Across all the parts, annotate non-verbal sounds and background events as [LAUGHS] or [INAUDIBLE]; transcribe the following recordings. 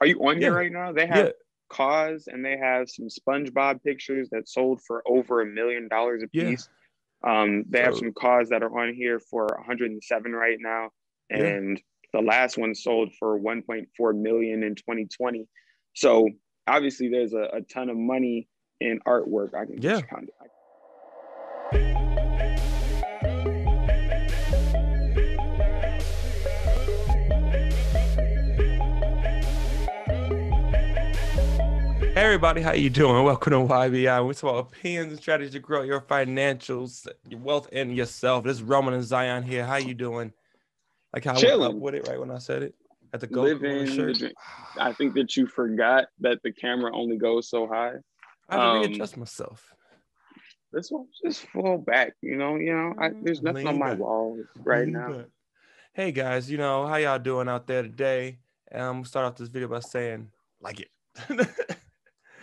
Are you on Yeah. here right now? They have Yeah. KAWS and they have some SpongeBob pictures that sold for over a million dollars a Yeah. piece. Um, they have some KAWS that are on here for 107 right now, Yeah. and the last one sold for 1.4 million in 2020. So obviously, there's a, a ton of money in artwork. I can Yeah. Hey everybody, how you doing? Welcome to YBI. We talk about opinions and strategies to grow your financials, your wealth, and yourself. This is Roman and Zion here. How you doing? Like how I woke up with it right when I said it at the go the. I think that you forgot that the camera only goes so high. I have to um, readjust myself. This one's just full back, you know. You know, I, there's nothing Lean on my back. wall right Lean now. back. Hey guys, you know how y'all doing out there today? Um, start off this video by saying like it. [LAUGHS]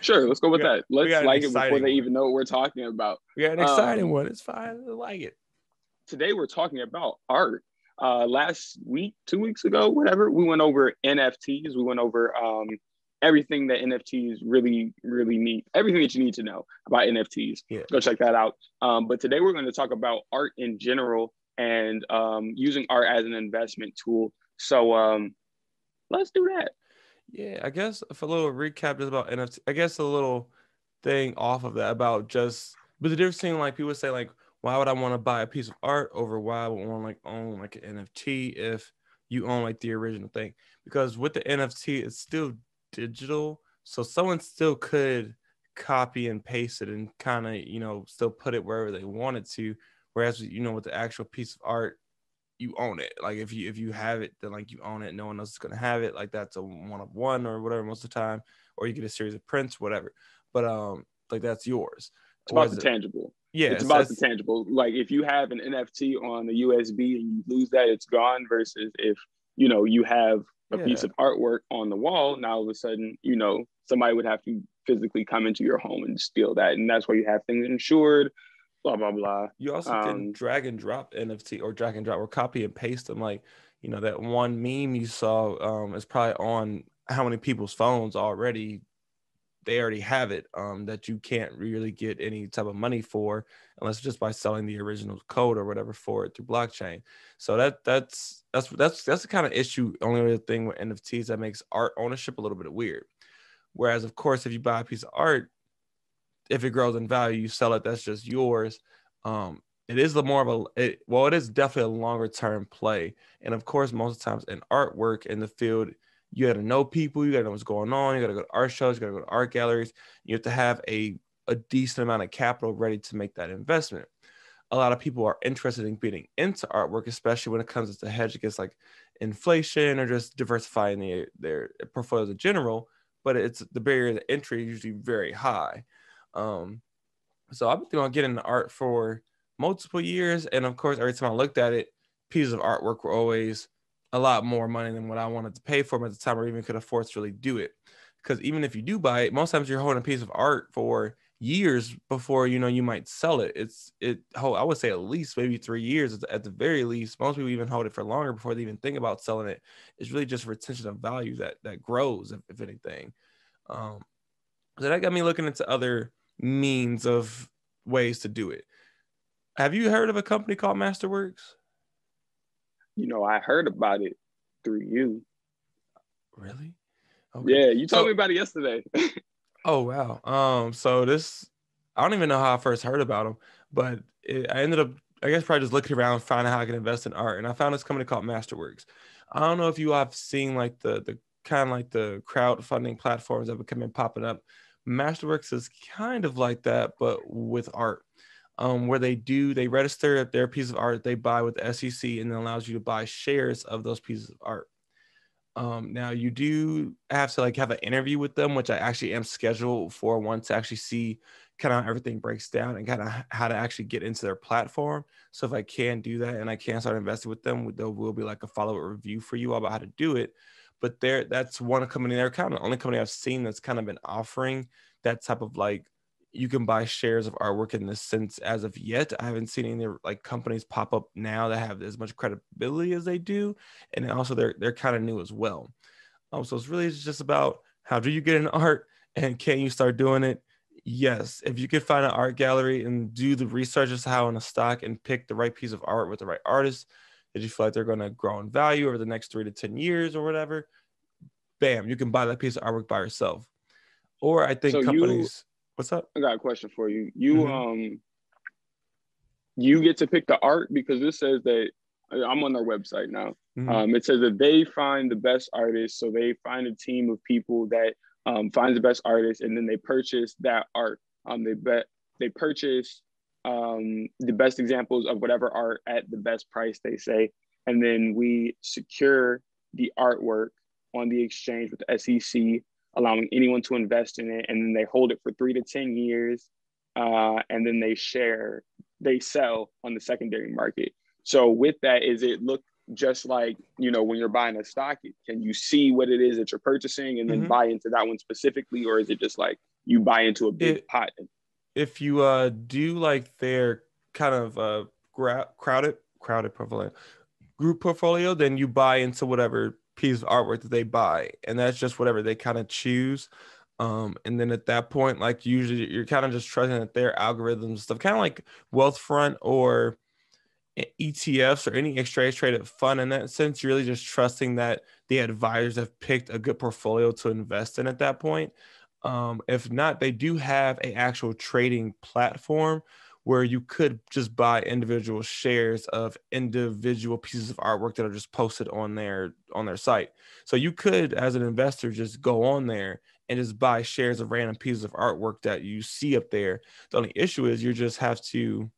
Sure, let's go with got- that. Let's like it before exciting they one. even know what we're talking about. we got an exciting Um, one. It's fine. I like it. Today we're talking about art. Uh, last week, two weeks ago, whatever, we went over NFTs. We went over um, everything that NFTs really, really need. Everything that you need to know about NFTs. Yeah. Go check that out. Um, but today we're going to talk about art in general and um, using art as an investment tool. So um, let's do that. Yeah, I guess if a little recap just about NFT, I guess a little thing off of that about just, but the difference between like people say like, why would I want to buy a piece of art over why I would want like own like an NFT if you own like the original thing? Because with the NFT, it's still digital, so someone still could copy and paste it and kind of you know still put it wherever they wanted to. Whereas you know with the actual piece of art, you own it. Like if you if you have it, then like you own it. No one else is gonna have it. Like that's a one of one or whatever most of the time, or you get a series of prints, whatever. But um, like that's yours. It's about the it- tangible. yeah, it's so about the tangible. Like if you have an NFT on the USB and you lose that, it's gone. Versus if you know you have a piece of artwork on the wall, now all of a sudden you know somebody would have to physically come into your home and steal that, and that's why you have things insured. Blah blah blah. You also can Um, drag and drop NFT or drag and drop or copy and paste them. Like, you know, that one meme you saw um, is probably on how many people's phones already. They already have it um, that you can't really get any type of money for unless just by selling the original code or whatever for it through blockchain. So that that's that's that's that's the kind of issue. Only thing with NFTs that makes art ownership a little bit weird. Whereas, of course, if you buy a piece of art, if it grows in value, you sell it. That's just yours. Um, it is the more of a it, well, it is definitely a longer term play. And of course, most times in artwork in the field, you got to know people, you got to know what's going on, you got to go to art shows, you got to go to art galleries. You have to have a a decent amount of capital ready to make that investment. A lot of people are interested in getting into artwork, especially when it comes to hedge against like inflation or just diversifying the, their portfolios in general. But it's the barrier to entry is usually very high. Um, so I've been thinking about getting art for multiple years, and of course, every time I looked at it, pieces of artwork were always a lot more money than what I wanted to pay for them at the time, or even could afford to really do it. Because even if you do buy it, most times you're holding a piece of art for years before you know you might sell it. It's it. Oh, I would say at least maybe three years at the- at the very least. Most people even hold it for longer before they even think about selling it. It's really just retention of value that that grows, if, if anything. Um, so that got me looking into other means of ways to do it. Have you heard of a company called Masterworks? You know, I heard about it through you. Really? Yeah, you told So- me about it yesterday. [LAUGHS] Oh wow. Um. So this, I don't even know how I first heard about them, but it, I ended up, I guess, probably just looking around, finding how I can invest in art, and I found this company called Masterworks. I don't know if you have seen like the the kind of like the crowdfunding platforms that become popping up. Masterworks is kind of like that, but with art. Um, where they do they register their piece of art they buy with the SEC and then allows you to buy shares of those pieces of art. Um, now you do have to like have an interview with them, which I actually am scheduled for one to actually see kind of everything breaks down and kind of how to actually get into their platform. So if I can do that and I can start investing with them, there will be like a follow-up review for you about how to do it. But there, that's one company. They're kind of the only company I've seen that's kind of been offering that type of like you can buy shares of artwork in this sense as of yet. I haven't seen any like companies pop up now that have as much credibility as they do, and also they're they're kind of new as well. Um, so it's really just about how do you get an [LAUGHS] art and can you start doing it? Yes. If you could find an art gallery and do the research as how in a stock and pick the right piece of art with the right artist you feel like they're going to grow in value over the next three to 10 years or whatever, bam, you can buy that piece of artwork by yourself. Or I think So you- companies, what's up? I got a question for you. You Mhm. um you get to pick the art because this says that I'm on their website now. Mhm. Um, it says that they find the best artists, so they find a team of people that um, finds the best artists, and then they purchase that art. Um, they bet they purchase um, the best examples of whatever art at the best price they say, and then we secure the artwork on the exchange with the SEC, allowing anyone to invest in it, and then they hold it for three to ten years, uh, and then they share, they sell on the secondary market. So with that, is it look just like you know when you're buying a stock can you see what it is that you're purchasing and then Mhm. buy into that one specifically or is it just like you buy into a big It- pot if you uh do like their kind of uh gra- crowded crowded portfolio group portfolio then you buy into whatever piece of artwork that they buy and that's just whatever they kind of choose um and then at that point like usually you're kind of just trusting that their algorithms stuff kind of like wealthfront or ETFs or any exchange traded fund in that sense, you're really just trusting that the advisors have picked a good portfolio to invest in at that point. Um, if not, they do have a actual trading platform where you could just buy individual shares of individual pieces of artwork that are just posted on their on their site. So you could, as an investor, just go on there and just buy shares of random pieces of artwork that you see up there. The only issue is you just have to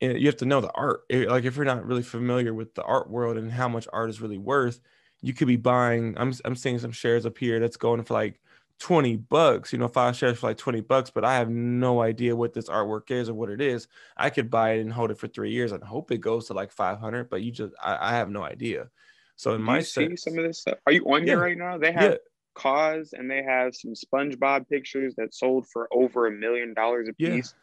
you have to know the art. Like if you're not really familiar with the art world and how much art is really worth, you could be buying. I'm I'm seeing some shares up here that's going for like 20 bucks, you know, five shares for like 20 bucks, but I have no idea what this artwork is or what it is. I could buy it and hold it for three years and hope it goes to like 500, but you just, I, I have no idea. So in Do my you see some of this stuff are you on here right now they yeah, have KAWS and they have some spongebob pictures that sold for over a million dollars a Yeah. piece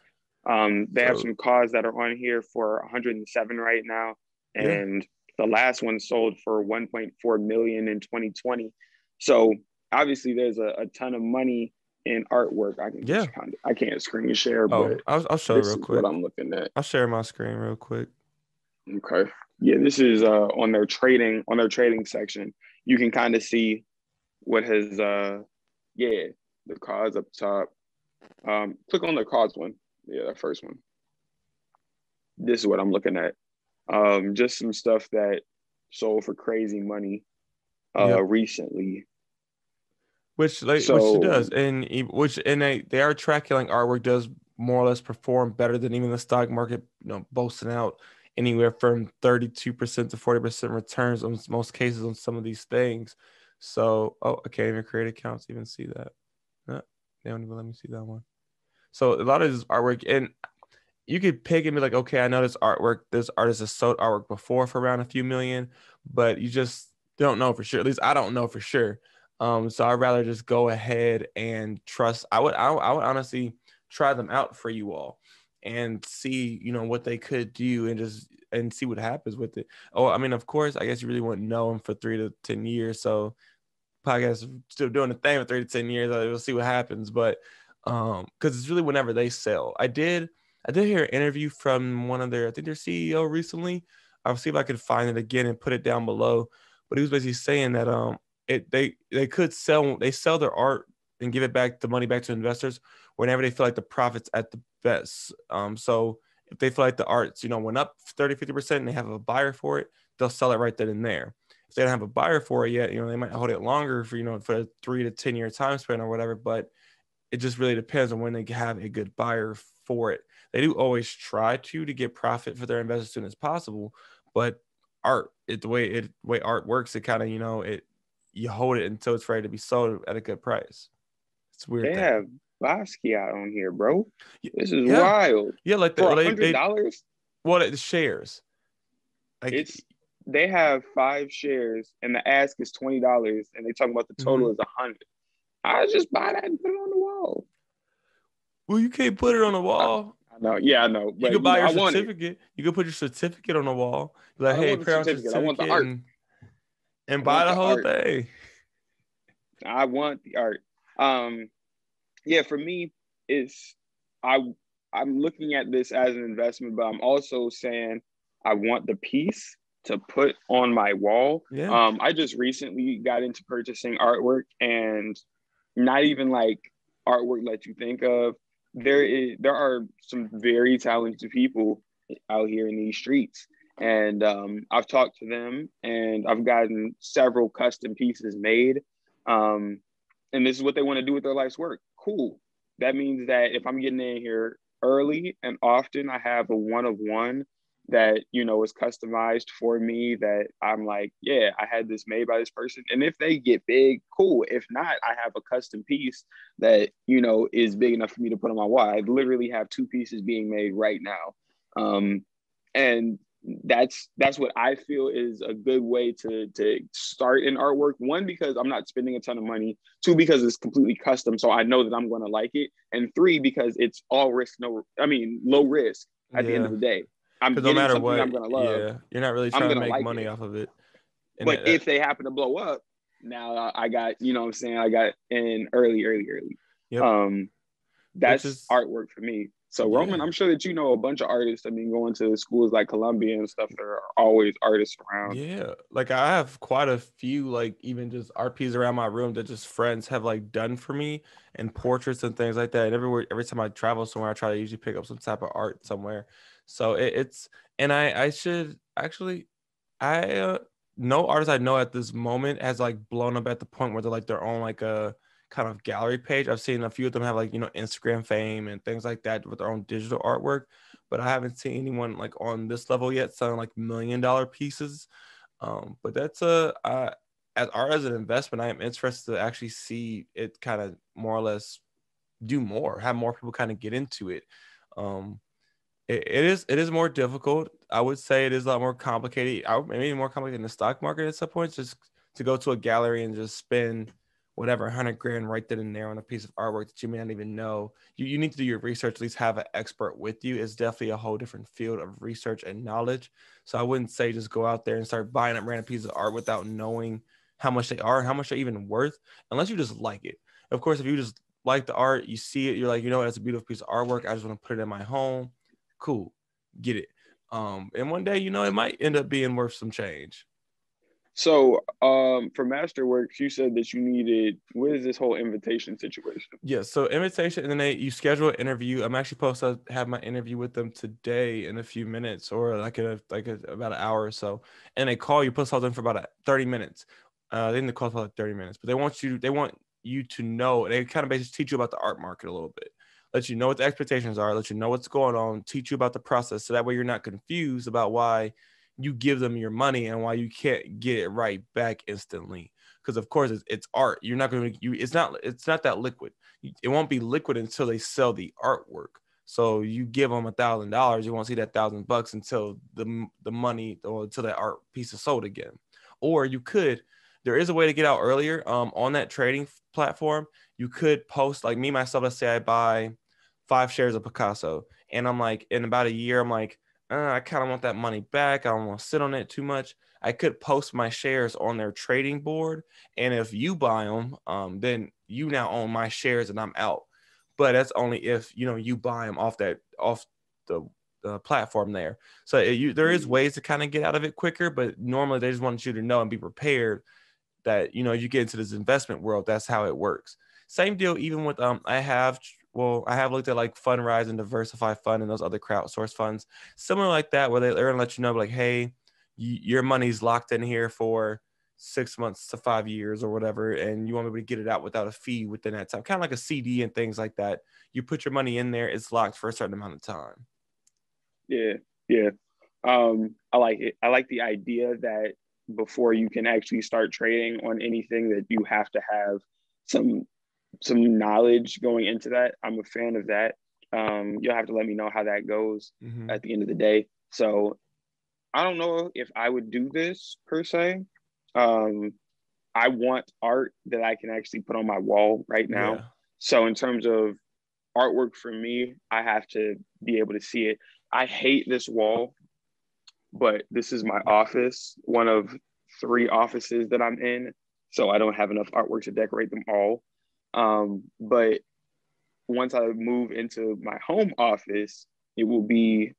um they have some KAWS that are on here for 107 right now Yeah. and the last one sold for 1.4 million in 2020 so obviously there's a, a ton of money in artwork i can Yeah. kind of i can't screen share oh, but I'll, I'll show real is quick. what i'm looking at I'll share my screen real quick. Okay. Yeah, this is uh on their trading on their trading section. You can kind of see what has uh yeah, the KAWS up top. Um click on the KAWS one. Yeah, that first one. This is what I'm looking at. Um just some stuff that sold for crazy money uh Yep. recently. Which like which it does and which and they they are tracking like artwork does more or less perform better than even the stock market you know boasting out anywhere from 32% to 40% returns on most cases on some of these things. So oh i can't even create accounts even see that. No, they don't even let me see that one. So a lot of this artwork and you could pick and be like okay i know this artwork this artist has sold artwork before for around a few million but you just don't know for sure at least i don't know for sure um, so I'd rather just go ahead and trust. I would, I, I would honestly try them out for you all and see, you know, what they could do and just and see what happens with it. Oh, I mean, of course, I guess you really wouldn't know them for three to ten years. So podcast still doing the thing for three to ten years. uh, We'll see what happens, but um, because it's really whenever they sell. I did, I did hear an interview from one of their, I think their CEO recently. I'll see if I could find it again and put it down below. But he was basically saying that um it they they could sell they sell their art and give it back the money back to investors whenever they feel like the profits at the best. Um, so if they feel like the arts, you know, went up 30, 50% and they have a buyer for it, they'll sell it right then and there. If they don't have a buyer for it yet, you know, they might hold it longer for, you know, for a three to 10 year time span or whatever. But it just really depends on when they have a good buyer for it. They do always try to to get profit for their investors as soon as possible, but art, it the way it way art works, it kind of, you know, it you hold it until it's ready to be sold at a good price. It's weird. They thing. have Basquiat on here, bro. This is yeah. wild. Yeah, like the, hundred dollars, well, the shares. Like it's they have five shares and the ask is twenty dollars and they talk about the total Mm-hmm. is a hundred. I just buy that and put it on the wall. well, you can't put it on the wall. I know, yeah, I know. You could buy know, your I want it. certificate. You could put your certificate on the wall. Be like, I hey, want print certificate. I want the art. and, and buy the whole thing. I want the art. Um, yeah, for me, it's I I'm looking at this as an investment, but I'm also saying I want the piece to put on my wall. Yeah. Um, I just recently got into purchasing artwork and not even like artwork that you think of. There is there are some very talented people out here in these streets. And um, I've talked to them and I've gotten several custom pieces made. Um, and this is what they want to do with their life's work. Cool. That means that if I'm getting in here early and often, I have a one of one that you know is customized for me that i'm like yeah i had this made by this person and if they get big cool if not i have a custom piece that you know is big enough for me to put on my wall i literally have two pieces being made right now um, and that's that's what I feel is a good way to to start an artwork. One because I'm not spending a ton of money. Two because it's completely custom, so I know that I'm going to like it. And three because it's all risk, no, I mean low risk. At yeah. the end of the day, I'm no matter what, I'm going to love. Yeah, you're not really trying to make like money it. off of it. And but if they happen to blow up, now I got you know what I'm saying I got in early, early, early. Yep. Um, that's is, artwork for me. So yeah. Roman, I'm sure that you know a bunch of artists. I mean, going to schools like Columbia and stuff, there are always artists around. Yeah, like I have quite a few, like even just RPs around my room that just friends have like done for me, and portraits and things like that. And everywhere, every time I travel somewhere, I try to usually pick up some type of art somewhere. So it, it's, and I, I should actually, I uh, no artist I know at this moment has like blown up at the point where they're like their own like a kind of gallery page. I've seen a few of them have like, you know, Instagram fame and things like that with their own digital artwork, but I haven't seen anyone like on this level yet selling like million dollar pieces. Um, but that's a, uh, as art as an investment, I am interested to actually see it kind of more or less do more, have more people kind of get into it. Um, it, it is it is more difficult. I would say it is a lot more complicated. I, maybe more complicated in the stock market at some points. Just to go to a gallery and just spend whatever, 100 grand right then and there on a piece of artwork that you may not even know. You, you need to do your research, at least have an expert with you. It's definitely a whole different field of research and knowledge. So I wouldn't say just go out there and start buying up random pieces of art without knowing how much they are how much they're even worth, unless you just like it. Of course, if you just like the art, you see it, you're like, you know, that's a beautiful piece of artwork. I just want to put it in my home. Cool, get it. Um, and one day, you know, it might end up being worth some change. So, um, for Masterworks, you said that you needed. What is this whole invitation situation? Yeah, so invitation, and then they you schedule an interview. I'm actually supposed to have my interview with them today in a few minutes, or like a like a, about an hour or so. And they call you, put in for about a, 30 minutes. Uh, they didn't call for like 30 minutes, but they want you. They want you to know. They kind of basically teach you about the art market a little bit let you know what the expectations are, let you know what's going on, teach you about the process, so that way you're not confused about why you give them your money and why you can't get it right back instantly. Because of course it's, it's art. You're not going to you it's not it's not that liquid. It won't be liquid until they sell the artwork. So you give them a thousand dollars you won't see that thousand bucks until the the money or until that art piece is sold again. Or you could there is a way to get out earlier um, on that trading platform. You could post like me myself let's say i buy five shares of picasso and i'm like in about a year i'm like uh, I kind of want that money back. I don't want to sit on it too much. I could post my shares on their trading board, and if you buy them, um, then you now own my shares, and I'm out. But that's only if you know you buy them off that off the, the platform there. So it, you, there is mm. ways to kind of get out of it quicker, but normally they just want you to know and be prepared that you know you get into this investment world. That's how it works. Same deal, even with um, I have well, I have looked at like Fundrise and DiversyFund and those other crowdsource funds, similar like that, where they, they're gonna let you know, like, hey, your money's locked in here for six months to five years or whatever, and you want me to get it out without a fee within that time, kind of like a CD and things like that. You put your money in there, it's locked for a certain amount of time. Yeah, yeah. Um, I like it. I like the idea that before you can actually start trading on anything, that you have to have some some knowledge going into that. I'm a fan of that. Um, you'll have to let me know how that goes mm-hmm. at the end of the day. So I don't know if I would do this per se. Um, I want art that I can actually put on my wall right now. Yeah. So in terms of artwork for me, I have to be able to see it. I hate this wall, but this is my office, one of three offices that I'm in. so I don't have enough artwork to decorate them all. Um, but once I move into my home office, it will be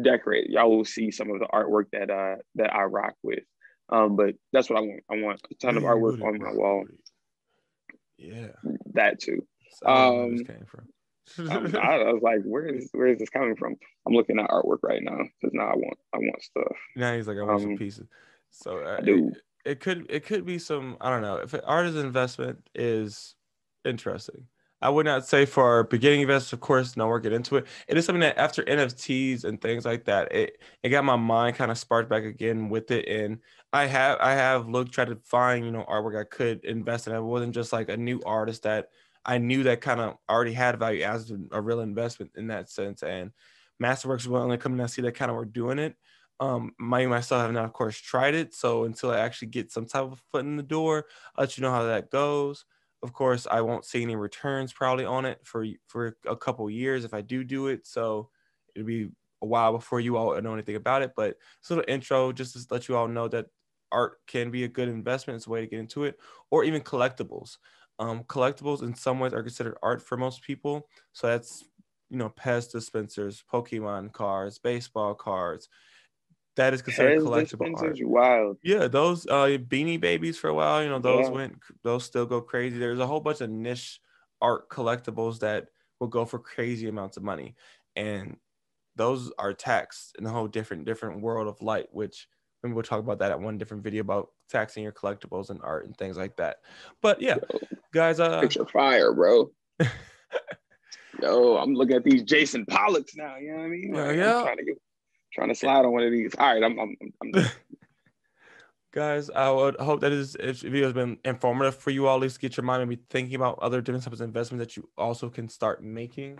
decorated. Y'all will see some of the artwork that uh that I rock with. Um, but that's what I want. I want a ton of artwork on my wall. Yeah, that too. So um, came from. I, [LAUGHS] I, was like, where is where is this coming from? I'm looking at artwork right now because now I want I want stuff. Now he's like, I want um, some pieces. So uh, I do. It, it, could it could be some I don't know if art as an investment is interesting. I would not say for beginning investors, of course, no work get into it. It is something that after NFTs and things like that, it it got my mind kind of sparked back again with it. And I have I have looked tried to find you know artwork I could invest in. It wasn't just like a new artist that I knew that kind of already had value as a real investment in that sense. And Masterworks was only coming to see that kind of were doing it. Um, my myself have not, of course, tried it. So until I actually get some type of foot in the door, I'll let you know how that goes. Of course, I won't see any returns probably on it for for a couple years if I do do it. So it'll be a while before you all know anything about it. But a little intro just to let you all know that art can be a good investment. It's a way to get into it, or even collectibles. Um, collectibles in some ways are considered art for most people. So that's you know Pez dispensers, Pokemon cards, baseball cards, that is considered collectible art. Wild. Yeah, those uh, Beanie Babies for a while, you know, those yeah. went, those still go crazy. There's a whole bunch of niche art collectibles that will go for crazy amounts of money, and those are taxed in a whole different different world of light. Which maybe we'll talk about that at one different video about taxing your collectibles and art and things like that. But yeah, Yo, guys, uh, picture fire, bro. [LAUGHS] Yo, I'm looking at these Jackson Pollocks now. You know what I mean? Like, yeah, I'm trying to get trying to slide on one of these. All right, I'm, I'm, I'm [LAUGHS] Guys, I would hope that this video has been informative for you all. At least get your mind maybe thinking about other different types of investments that you also can start making.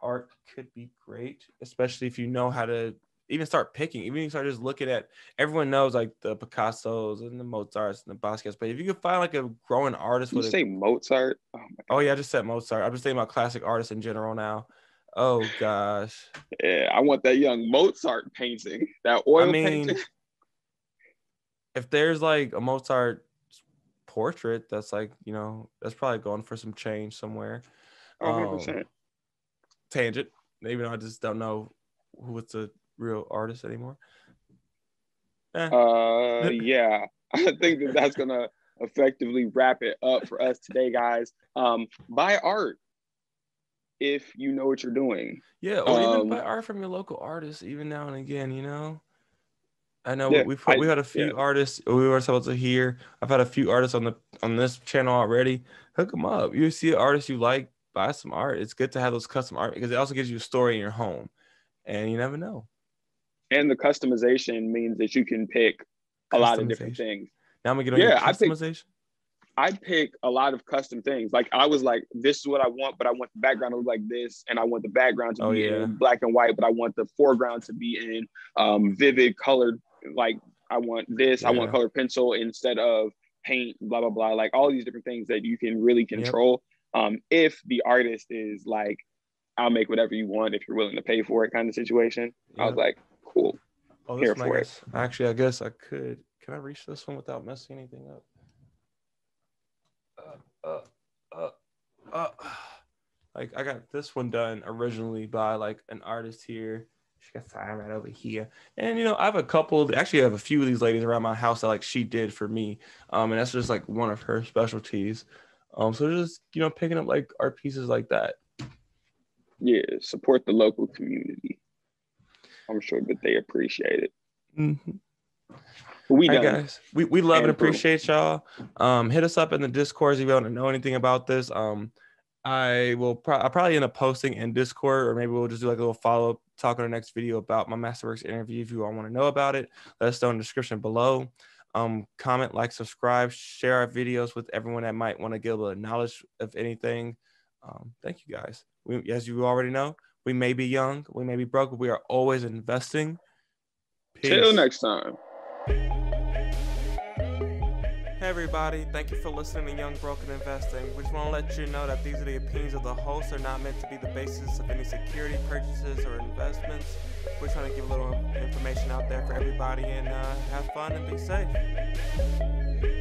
Art could be great, especially if you know how to even start picking. Even if you start just looking at everyone knows like the Picassos and the Mozarts and the Basquiat's, but if you could find like a growing artist, you with say a, Mozart? Oh, oh yeah, I just said Mozart. I'm just thinking about classic artists in general now. Oh gosh. Yeah, I want that young Mozart painting. That oil I mean, painting. [LAUGHS] If there's like a Mozart portrait, that's like, you know, that's probably going for some change somewhere. 100%. Um, tangent. Even though I just don't know who was the real artist anymore. Eh. Uh, yeah. [LAUGHS] I think that that's gonna effectively wrap it up for us today, guys. Um, buy art if you know what you're doing. Yeah, or um, even buy art from your local artists, even now and again. You know, I know yeah, we put, I, we had a few yeah. artists we were supposed to hear. I've had a few artists on the on this channel already. Hook them up. You see an artist you like, buy some art. It's good to have those custom art because it also gives you a story in your home, and you never know. And the customization means that you can pick a lot of different things. Now I'm gonna get on yeah, customization. I pick a lot of custom things. Like I was like, this is what I want, but I want the background to look like this, and I want the background to oh, be yeah. in black and white, but I want the foreground to be in um, vivid colored. Like I want this, yeah. I want colored pencil instead of paint, blah blah blah. Like all these different things that you can really control. Yep. Um, if the artist is like, I'll make whatever you want if you're willing to pay for it, kind of situation. Yep. I was like, cool. Oh, Here for it. Actually, I guess I could. Can I reach this one without messing anything up? Uh, uh, uh. Like I got this one done originally by like an artist here. She got signed right over here, and you know I have a couple. Actually, I have a few of these ladies around my house that like she did for me, um, and that's just like one of her specialties. Um, so just you know picking up like art pieces like that. Yeah, support the local community. I'm sure that they appreciate it. Mm-hmm we guys, we, we love and, and appreciate y'all. Um, hit us up in the Discord if you want to know anything about this. Um, I will pro- I'll probably end up posting in Discord, or maybe we'll just do like a little follow up talk on our next video about my Masterworks interview. If you all want to know about it, let us know in the description below. Um, comment, like, subscribe, share our videos with everyone that might want to get a little knowledge of anything. Um, thank you guys. We, as you already know, we may be young, we may be broke, but we are always investing. Peace. Till next time. Everybody, thank you for listening to Young Broke and Investing. We just want to let you know that these are the opinions of the hosts. They're not meant to be the basis of any security purchases or investments. We're trying to give a little information out there for everybody and uh, have fun and be safe.